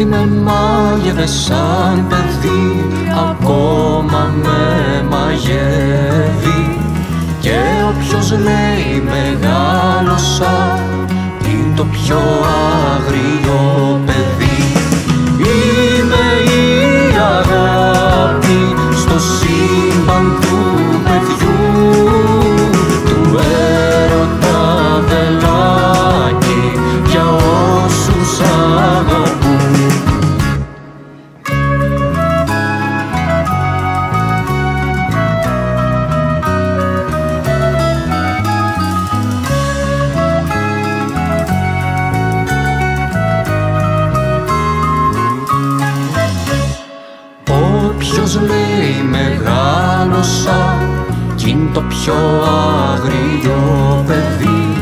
ότι με μάγευες σαν παιδί ακόμα με μαγεύει. Και όποιος λέει μεγάλωσα είναι το πιο άγριο κι είναι το πιο άγριο παιδί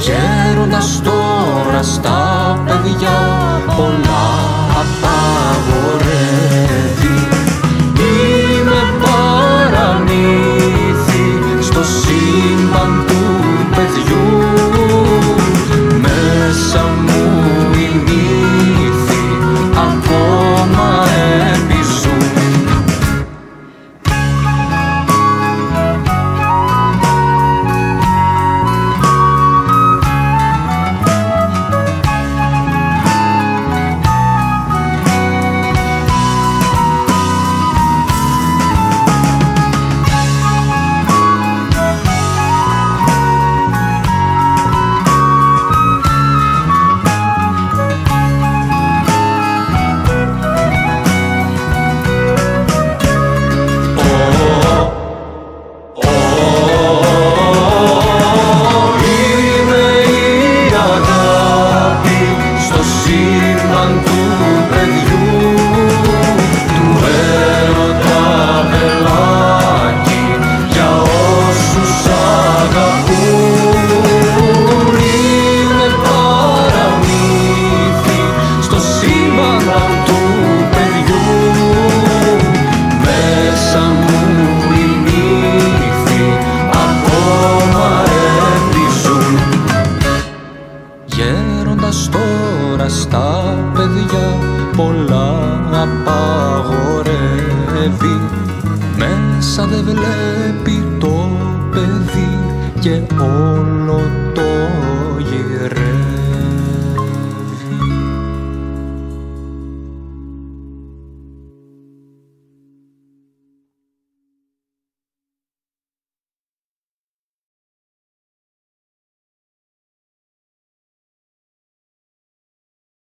Γέροντας τώρα στα παιδιά πολλά πολλά απαγορεύει. Μέσα δεν βλέπει το παιδί και όλο το